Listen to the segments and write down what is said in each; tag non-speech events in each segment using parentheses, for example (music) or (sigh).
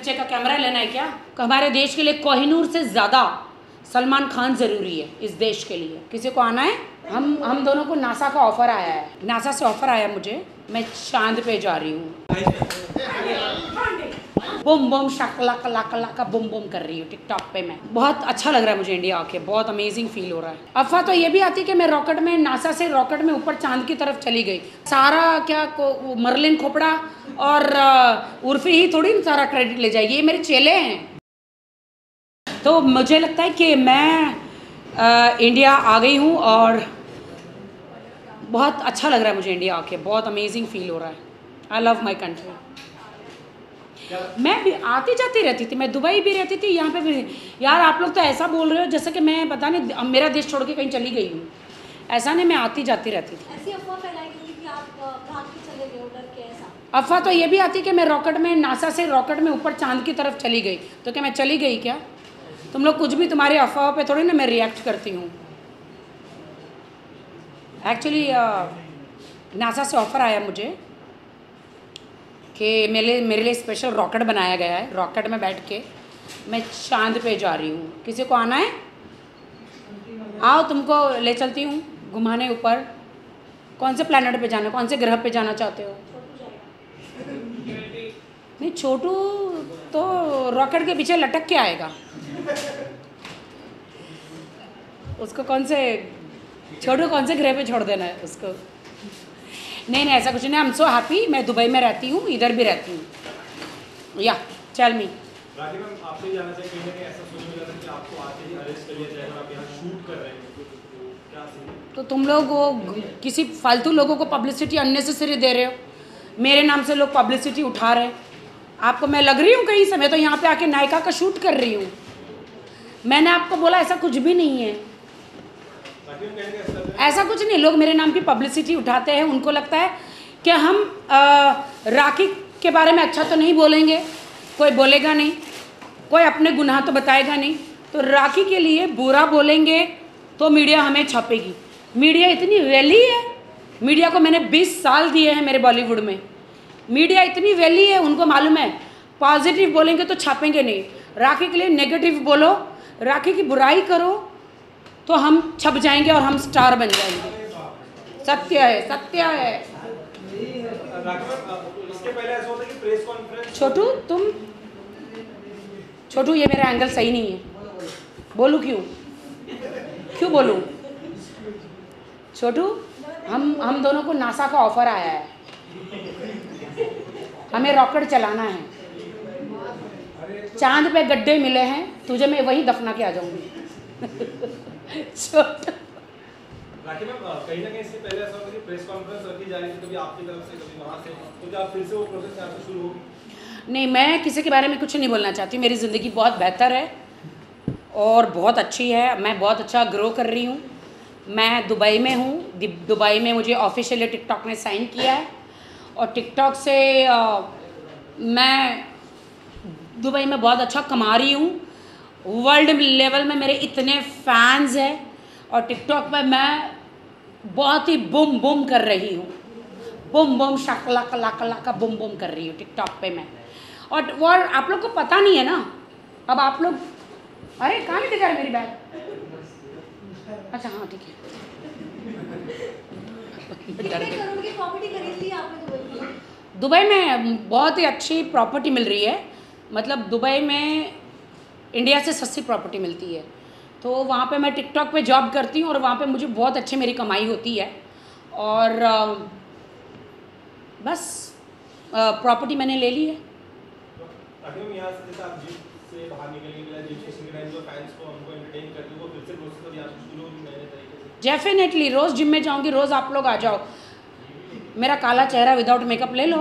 बच्चे का कैमरा लेना है क्या? हमारे देश के लिए कोहिनूर से ज़्यादा सलमान खान ज़रूरी है, इस देश के लिए। किसी को आना है? हम हम दोनों को नासा का ऑफ़र आया है। नासा से ऑफ़र आया मुझे। मैं चाँद पे जा रही हूँ। बुम बुम शकला कला कला का बुम बुम कर रही हूँ टिकटॉक पे मैं। बहुत अच्छा लग रहा है मुझे इंडिया आके। बहुत अमेजिंग फील हो रहा है। अफवाह तो ये भी आती है कि मैं रॉकेट में, नासा से रॉकेट में ऊपर चाँद की तरफ़ चली गई। सारा क्या मरलिन खोपड़ा और उर्फी ही थोड़ी ना सारा क्रेडिट ले जाएगी। ये मेरे चेले हैं। तो मुझे लगता है कि मैं आ, इंडिया आ गई हूँ और बहुत अच्छा लग रहा है मुझे इंडिया आके। बहुत अमेजिंग फील हो रहा है। आई लव माई कंट्री मैं भी आती जाती रहती थी। मैं दुबई भी रहती थी यहाँ पे भी। यार आप लोग तो ऐसा बोल रहे हो जैसे कि मैं पता नहीं मेरा देश छोड़ के कहीं चली गई हूँ। ऐसा नहीं मैं आती जाती रहती थी। ऐसी अफवाह फैलाई गई कि आप अ, भाग के चले गए उधर के ऐसा अफवाह तो ये भी आती कि मैं रॉकेट में, नासा से रॉकेट में ऊपर चाँद की तरफ़ चली गई। तो क्या मैं चली गई क्या? तुम लोग कुछ भी तुम्हारी अफवाह पे थोड़ी ना मैं रिएक्ट करती हूँ। एक्चुअली नासा से ऑफ़र आया मुझे कि मेरे मेरे लिए स्पेशल रॉकेट बनाया गया है। रॉकेट में बैठ के मैं चाँद पे जा रही हूँ। किसी को आना है? आओ, तुमको ले चलती हूँ घुमाने ऊपर। कौन से प्लानट पे जाना कौन से ग्रह पे जाना चाहते हो? नहीं छोटू तो रॉकेट के पीछे लटक के आएगा। उसको कौन से छोटू कौन से ग्रह पे छोड़ देना है उसको? नहीं नहीं ऐसा कुछ नहीं आई एम सो हैप्पी मैं दुबई में रहती हूँ इधर भी रहती हूँ। या चल मी? तो तुम लोग वो किसी फालतू लोगों को पब्लिसिटी अननेसेसरी दे रहे हो। मेरे नाम से लोग पब्लिसिटी उठा रहे हैं। आपको मैं लग रही हूँ कहीं से मैं तो यहाँ पे आके नायका का शूट कर रही हूँ। मैंने आपको बोला, ऐसा कुछ भी नहीं है। ऐसा कुछ नहीं, लोग मेरे नाम की पब्लिसिटी उठाते हैं, उनको लगता है कि हम राखी के बारे में अच्छा तो नहीं बोलेंगे, कोई बोलेगा नहीं, कोई अपने गुनाह तो बताएगा नहीं। तो राखी के लिए बुरा बोलेंगे तो मीडिया हमें छापेगी। मीडिया इतनी वैली है, मीडिया को मैंने 20 साल दिए हैं मेरे बॉलीवुड में। मीडिया इतनी वैली है उनको मालूम है। पॉजिटिव बोलेंगे तो छापेंगे नहीं। राखी के लिए नेगेटिव बोलो राखी की बुराई करो तो हम छप जाएँगे और हम स्टार बन जाएँगे। सत्य है सत्य है। छोटू तुम छोटू ये मेरा एंगल सही नहीं है। बोलूँ क्यों? क्यों बोलूँ? छोटू हम हम दोनों को नासा का ऑफ़र आया है। हमें रॉकेट चलाना है। चाँद पे गड्ढे मिले हैं तुझे मैं वहीं दफना के आ जाऊँगी। (laughs) छोटू। राखी मैम कहीं ना कहीं इससे पहले ऐसा होता कि प्रेस कॉन्फ्रेंस रखी जा रही थी कभी आपकी तरफ़ से कभी वहाँ से तो क्या फिर से वो प्रोसेस यहाँ से शुरू होगी। नहीं मैं किसी के बारे में कुछ नहीं बोलना चाहती। मेरी ज़िंदगी बहुत बेहतर है और बहुत अच्छी है। मैं बहुत अच्छा ग्रो कर रही हूँ। मैं दुबई में हूँ। दुबई में मुझे ऑफिशियली टिकटॉक ने साइन किया है। और टिकटॉक से अ, मैं दुबई में बहुत अच्छा कमा रही हूँ। वर्ल्ड लेवल में मेरे इतने फैंस हैं और टिकटॉक पे मैं बहुत ही बुम बुम कर रही हूँ। बुम बुम शकला कला कला का बुम बुम कर रही हूँ टिकटॉक पे मैं। और वो आप लोग को पता नहीं है ना? अब आप लोग अरे कहाँ दिखा रहा मेरी बैग अच्छा हाँ ठीक है। डर कितने गई। करोड़ की प्रॉपर्टी खरीद ली आपने दुबई में। बहुत ही अच्छी प्रॉपर्टी मिल रही है। मतलब दुबई में इंडिया से सस्ती प्रॉपर्टी मिलती है। तो वहाँ पे मैं टिकटॉक पे जॉब करती हूँ और वहाँ पे मुझे बहुत अच्छी मेरी कमाई होती है। और बस प्रॉपर्टी मैंने ले ली है। राखी मैम यहाँ से जैसे आप जिम से बाहर निकलने के लिए जिम स्टेशन के टाइम जो फैंस को हमको एंटरटेन करते हैं वो फिर से प्रोसेस अब यहाँ शुरू होगी। नए नए तरीके से डेफिनेटली रोज़ जिम में जाऊँगी, रोज़ आप लोग आ जाओ। मेरा काला चेहरा विदाउट मेकअप ले लो।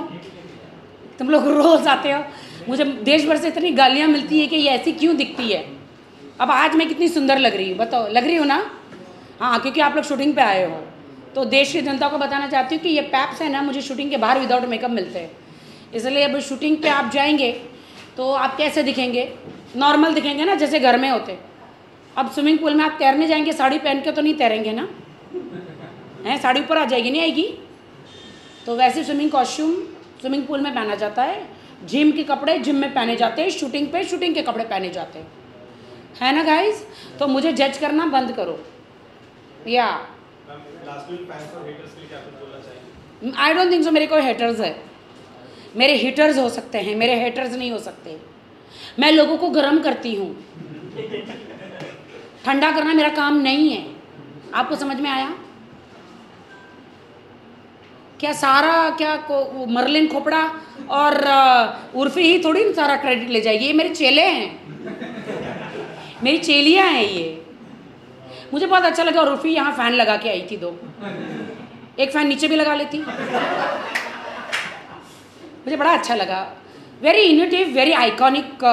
तुम लोग रोज़ आते हो। मुझे देश भर से इतनी गालियाँ मिलती है कि ये ऐसी क्यों दिखती है? अब आज मैं कितनी सुंदर लग रही हूँ, बताओ। लग रही हूँ ना? हाँ क्योंकि आप लोग शूटिंग पे आए हो। तो देश की जनता को बताना चाहती हूँ कि ये पैप्स है ना, मुझे शूटिंग के बाहर विदाउट मेकअप मिलते हैं। इसलिए अब शूटिंग पे आप जाएँगे तो आप कैसे दिखेंगे? नॉर्मल दिखेंगे ना, जैसे घर में होते। अब स्विमिंग पूल में आप तैरने जाएँगे, साड़ी पहन के तो नहीं तैरेंगे ना? हैं, साड़ी ऊपर आ जाएगी, नहीं आएगी? तो वैसे स्विमिंग कॉस्ट्यूम स्विमिंग पूल में पहना जाता है। जिम के कपड़े जिम में पहने जाते हैं शूटिंग पे शूटिंग के कपड़े पहने जाते हैं। है ना गाइस तो मुझे जज करना, बंद करो। या आई डोंट थिंक सो मेरे कोई हेटर्स है। मेरे हिटर्स हो सकते हैं, मेरे हेटर्स नहीं हो सकते। मैं लोगों को गर्म करती हूँ। ठंडा करना मेरा काम नहीं है। आपको समझ में आया? क्या सारा, क्या को मरलिन खोपड़ा और उर्फी ही थोड़ी ना सारा क्रेडिट ले जाएगी? ये मेरे चेले हैं। मेरी चेलियाँ हैं ये। मुझे बहुत अच्छा लगा और उर्फी यहाँ फ़ैन लगा के आई थी दो। एक फ़ैन नीचे भी लगा लेती। मुझे बड़ा अच्छा लगा। Very innovative very iconic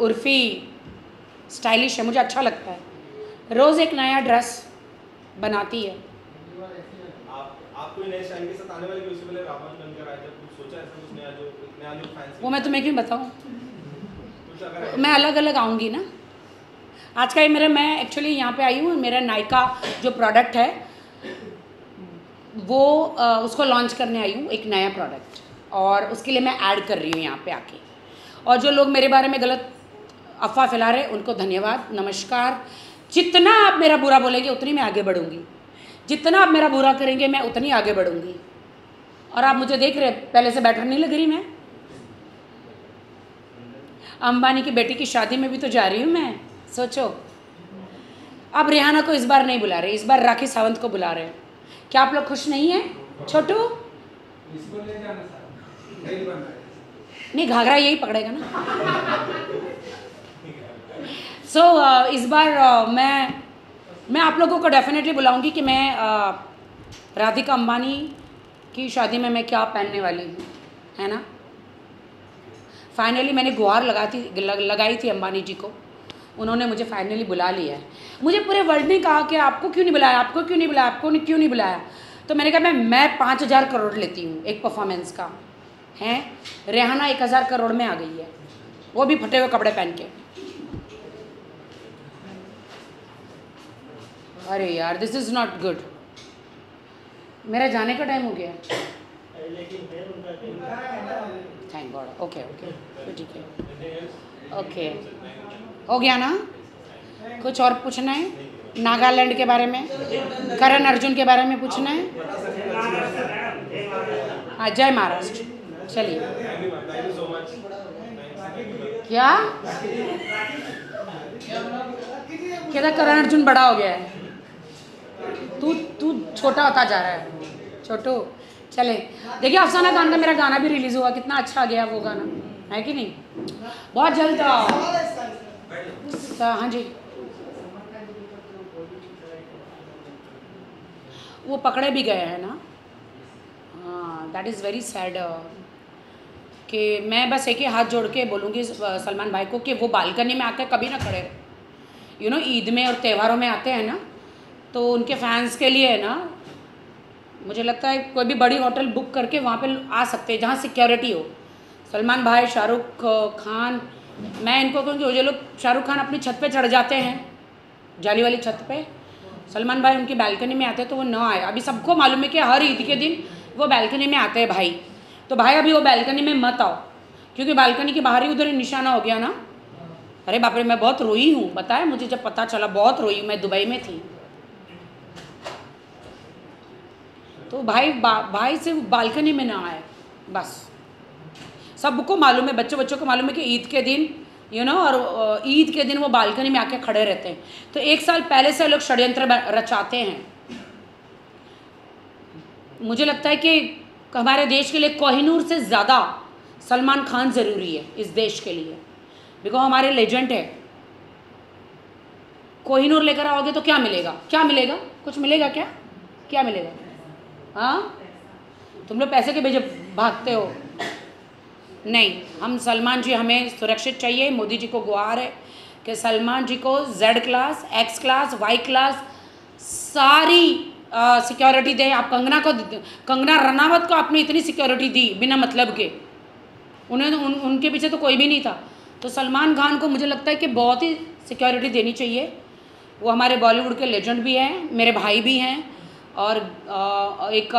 Urfi. Stylish है, मुझे अच्छा लगता है। रोज़ एक नया ड्रेस बनाती है। वो मैं तुम्हें क्यों बताऊँ? मैं अलग अलग आऊँगी ना। आज का ये मेरा मैं एक्चुअली यहाँ पे आई हूँ मेरा नायका जो प्रोडक्ट है वो उसको लॉन्च करने आई हूँ एक नया प्रोडक्ट और उसके लिए मैं ऐड कर रही हूँ यहाँ पे आके। और जो लोग मेरे बारे में गलत अफवाह फैला रहे उनको धन्यवाद नमस्कार। जितना आप मेरा बुरा बोलेंगे उतनी मैं आगे बढ़ूँगी। जितना आप मेरा बुरा करेंगे मैं उतनी आगे बढ़ूँगी। और आप मुझे देख रहे पहले से बेटर नहीं लग रही मैं? अंबानी की बेटी की शादी में भी तो जा रही हूँ मैं सोचो। अब रिहाना को इस बार नहीं बुला रहे इस बार राखी सावंत को बुला रहे हैं। क्या आप लोग खुश नहीं हैं छोटू? नहीं घाघरा यही पकड़ेगा ना। सो so, uh, इस बार uh, मैं मैं आप लोगों को डेफिनेटली बुलाऊँगी कि मैं uh, राधिका अंबानी की शादी में मैं क्या पहनने वाली हूँ है ना? फाइनली मैंने गुहार लगाती लग, लगाई थी अंबानी जी को। उन्होंने मुझे फाइनली बुला लिया है। मुझे पूरे वर्ल्ड ने कहा कि आपको क्यों नहीं बुलाया आपको क्यों नहीं बुलाया आपको क्यों नहीं बुलाया? तो मैंने कहा मैं मैं पाँच हज़ार करोड़ लेती हूँ एक परफॉर्मेंस का हैं? रेहाना एक हज़ार करोड़ में आ गई है। वो भी फटे हुए कपड़े पहन के। अरे यार दिस इज़ नॉट गुड मेरा जाने का टाइम हो गया। थैंक गॉड ओके ओके ठीक है। ओके हो गया ना? कुछ और पूछना है? नागालैंड के बारे में? करण अर्जुन के बारे में पूछना है? हाँ जय महाराष्ट्र। चलिए। क्या? कहता करण अर्जुन बड़ा हो गया है। तू तू छोटा होता जा रहा है। छोटू, चले। देखिए, अफसाना खान का मेरा गाना भी रिलीज़ हुआ। कितना अच्छा आ गया वो गाना। है कि नहीं? बहुत जल्द तो हाँ जी। वो पकड़े भी गए हैं ना? हाँ दैट इज़ वेरी सैड कि मैं बस एक ही हाथ जोड़ के बोलूँगी सलमान भाई को, कि वो बालकनी में आकर कभी ना खड़े। यू नो ईद में और त्योहारों में आते हैं ना? तो उनके फैंस के लिए है ना, मुझे लगता है कोई भी बड़ी होटल बुक करके वहाँ पे आ सकते हैं, जहाँ सिक्योरिटी हो। सलमान भाई, शाहरुख खान, मैं इनको कहूँगी, वो जो लोग शाहरुख खान अपनी छत पे चढ़ जाते हैं, जाली वाली छत पे, सलमान भाई उनकी बालकनी में आते हैं तो वो न आए। अभी सबको मालूम है कि हर ईद के दिन वो बालकनी में आते हैं भाई। तो भाई, अभी वो बालकनी में मत आओ, क्योंकि बालकनी के बाहर ही उधर निशाना हो गया ना। अरे बापरे मैं बहुत रोई हूँ, बताया मुझे जब पता चला, बहुत रोई मैं दुबई में थी। तो भाई बा, भाई से बालकनी में ना आए बस। सबको मालूम है बच्चों बच्चों को मालूम है कि ईद के दिन यू नो और ईद के दिन वो बालकनी में आके खड़े रहते हैं। तो एक साल पहले से लोग षड्यंत्र रचाते हैं। मुझे लगता है कि हमारे देश के लिए कोहिनूर से ज़्यादा सलमान खान ज़रूरी है इस देश के लिए। बिकॉज़ हमारे लेजेंड है। कोहिनूर लेकर आओगे तो क्या मिलेगा? क्या मिलेगा? कुछ मिलेगा क्या? क्या मिलेगा? हाँ? तुम लोग पैसे के भेजे भागते हो। नहीं हम सलमान जी हमें सुरक्षित चाहिए मोदी जी को गुहार है कि सलमान जी को Z class X class Y class सारी सिक्योरिटी दे। आप कंगना को कंगना रनावत को आपने इतनी सिक्योरिटी दी बिना मतलब के। उन्हें उन, उनके पीछे तो कोई भी नहीं था। तो सलमान खान को मुझे लगता है कि बहुत ही सिक्योरिटी देनी चाहिए। वो हमारे बॉलीवुड के लेजेंड भी हैं मेरे भाई भी हैं। और एक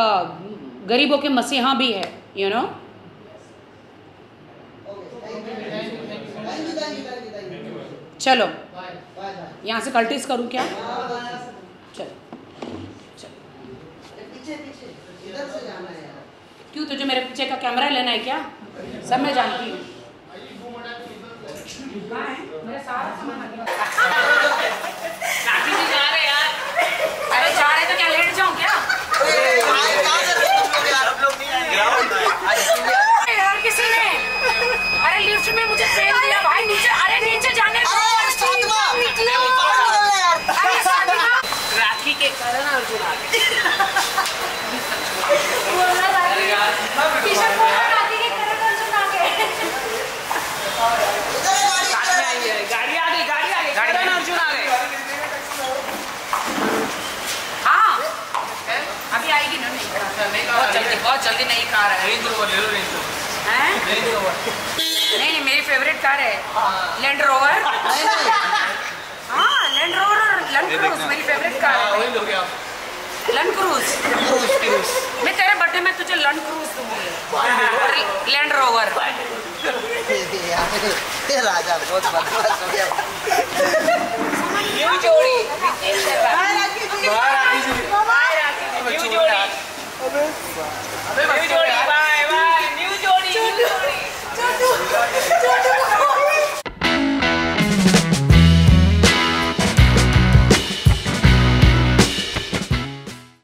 गरीबों के मसीहा भी है यू नो चलो। यहाँ से कल्टिस करूँ क्या? चलो। क्यों तुझे मेरे पीछे का कैमरा लेना है क्या? सब मैं जानती हूँ। (laughs) सारा सामान (laughs) कारण अर्जुन आ गए (laughs) नहीं नहीं मेरी फेवरेट कार है। लैंड रोवर हाँ लैंड रोवर (laughs) और लैंड क्रूज मेरी फेवरेट कार है। लैंड क्रूज मैं तेरे बर्थडे में तुझे लैंड क्रूज दूँगी। लैंड रोवर राजा बहुत बदमाश हो गया ये जोड़ी 入場にバイバイ。入場に。入場に。